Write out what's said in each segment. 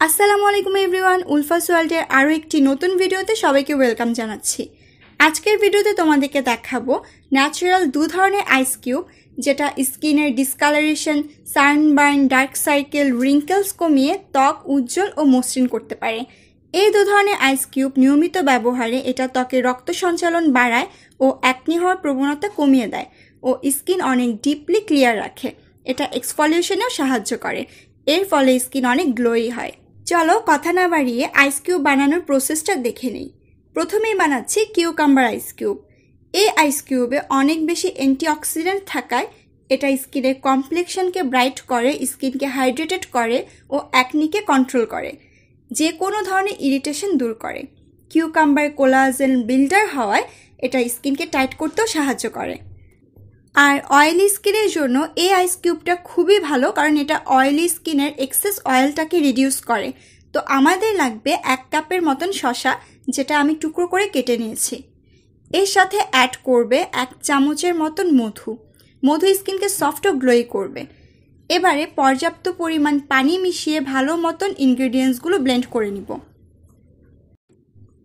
আসসালামু আলাইকুম এভরিওয়ান, উলফাস ওয়ার্ল্ডের আরও একটি নতুন ভিডিওতে সবাইকে ওয়েলকাম জানাচ্ছি। আজকের ভিডিওতে তোমাদেরকে দেখাবো ন্যাচারাল দু ধরনের আইস কিউব, যেটা স্কিনের discolouration, sunburn, dark circle wrinkles কমিয়ে ত্বক উজ্জ্বল ও মসৃণ করতে পারে। এই দু ধরনের আইস কিউব নিয়মিত ব্যবহারে এটা ত্বকের রক্ত সঞ্চালন বাড়ায় ও অ্যাকনি হওয়ার প্রবণতা কমিয়ে দেয় ও স্কিন অনেক ডিপলি ক্লিয়ার রাখে। এটা এক্সফলিউশনেও সাহায্য করে। এর ফলে স্কিন অনেক গ্লোই হয়। চলো কথা না বাড়িয়ে আইস কিউব বানানোর প্রসেসটা দেখে নিই। প্রথমেই বানাচ্ছি কিউকাম্বার আইস কিউব এই আইস কিউবে অনেক বেশি অ্যান্টিঅক্সিডেন্ট থাকায় এটা স্কিনের কমপ্লেকশনকে ব্রাইট করে, স্কিনকে হাইড্রেটেড করে ও অ্যাকনিকে কন্ট্রোল করে। যে কোনো ধরনের ইরিটেশন দূর করে। কিউকাম্বার কোলাজেন বিল্ডার হওয়ায় এটা স্কিনকে টাইট করতেও সাহায্য করে। আর অয়েলি স্কিনের জন্য এই আইস কিউবটা খুবই ভালো, কারণ এটা অয়েলি স্কিনের এক্সেস অয়েলটাকে রিডিউস করে। তো আমাদের লাগবে এক কাপের মতন শশা যেটা আমি টুকরো করে কেটে নিয়েছি। এর সাথে অ্যাড করবে এক চামচের মতন মধু। মধু স্কিনকে সফট ও গ্লোই করবে। এবারে পর্যাপ্ত পরিমাণ পানি মিশিয়ে ভালো মতন ইনগ্রেডিয়েন্টসগুলো ব্লেন্ড করে নিব।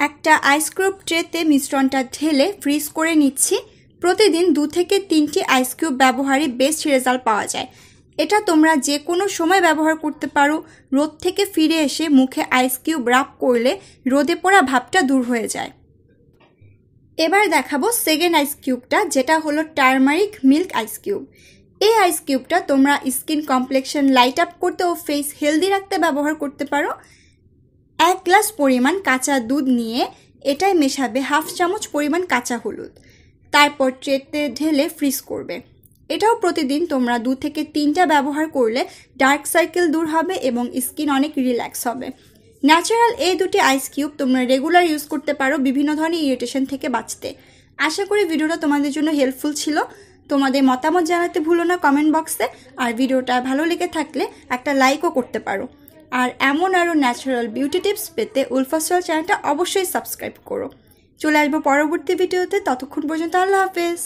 একটা আইসক্রিপ ট্রেতে মিশ্রণটা ঢেলে ফ্রিজ করে নিচ্ছি। প্রতিদিন দু থেকে তিনটি আইস কিউব ব্যবহারে বেস্ট রেজাল্ট পাওয়া যায়। এটা তোমরা যে কোনো সময় ব্যবহার করতে পারো। রোদ থেকে ফিরে এসে মুখে আইস কিউব রাপ করলে রোদে পড়া ভাবটা দূর হয়ে যায়। এবার দেখাবো সেকেন্ড আইস কিউবটা যেটা হলো টার্মারিক মিল্ক আইস কিউব এই আইস কিউবটা তোমরা স্কিন কমপ্লেকশন লাইট আপ করতে ও ফেস হেলদি রাখতে ব্যবহার করতে পারো। এক গ্লাস পরিমাণ কাঁচা দুধ নিয়ে এটাই মেশাবে হাফ চামচ পরিমাণ কাঁচা হলুদ। তারপর ট্রেতে ঢেলে ফ্রিজ করবে। এটাও প্রতিদিন তোমরা দু থেকে তিনটা ব্যবহার করলে ডার্ক সার্কেল দূর হবে এবং স্কিন অনেক রিল্যাক্স হবে। ন্যাচারাল এই দুটি আইস কিউব তোমরা রেগুলার ইউজ করতে পারো বিভিন্ন ধরনের ইরিটেশন থেকে বাঁচতে। আশা করি ভিডিওটা তোমাদের জন্য হেল্পফুল ছিল। তোমাদের মতামত জানাতে ভুলো না কমেন্ট বক্সে আর ভিডিওটা ভালো লেগে থাকলে একটা লাইকও করতে পারো। আর এমন আরও ন্যাচারাল বিউটি টিপস পেতে উলফাসল চ্যানেলটা অবশ্যই সাবস্ক্রাইব করো। চলে আসব পরবর্তী ভিডিওতে ততক্ষণ পর্যন্ত আল্লাহ হাফেজ।